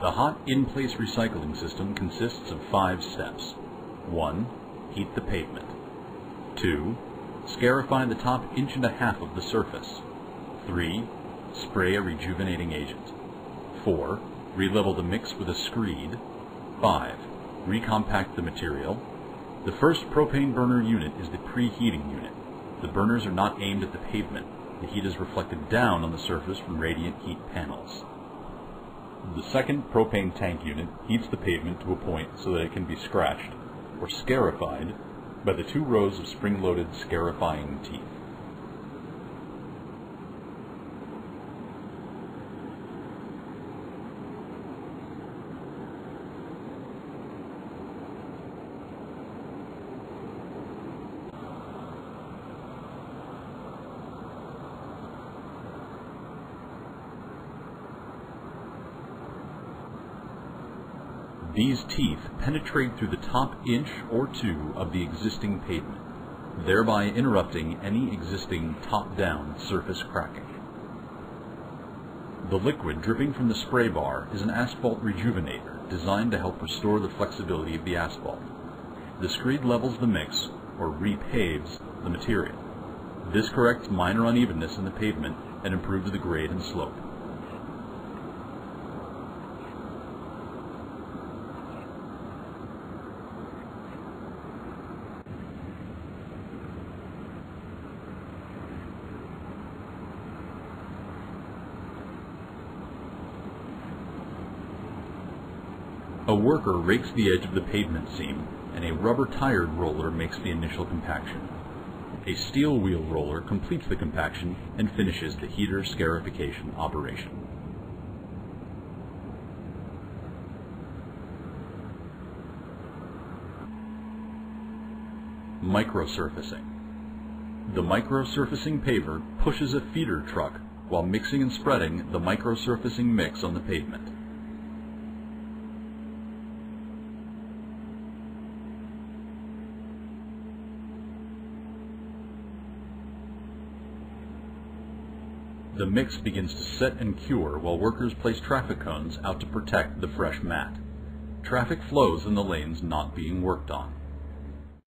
The hot in-place recycling system consists of five steps. 1. Heat the pavement. 2. Scarify the top inch and a half of the surface. 3. Spray a rejuvenating agent. 4. Relevel the mix with a screed. 5. Recompact the material. The first propane burner unit is the preheating unit. The burners are not aimed at the pavement. The heat is reflected down on the surface from radiant heat panels. The second propane tank unit heats the pavement to a point so that it can be scratched, or scarified, by the two rows of spring-loaded scarifying teeth. These teeth penetrate through the top inch or two of the existing pavement, thereby interrupting any existing top-down surface cracking. The liquid dripping from the spray bar is an asphalt rejuvenator designed to help restore the flexibility of the asphalt. The screed levels the mix, or repaves, the material. This corrects minor unevenness in the pavement and improves the grade and slope. A worker rakes the edge of the pavement seam, and a rubber-tired roller makes the initial compaction. A steel wheel roller completes the compaction and finishes the heater scarification operation. Microsurfacing. The microsurfacing paver pushes a feeder truck while mixing and spreading the microsurfacing mix on the pavement. The mix begins to set and cure while workers place traffic cones out to protect the fresh mat. Traffic flows in the lanes not being worked on.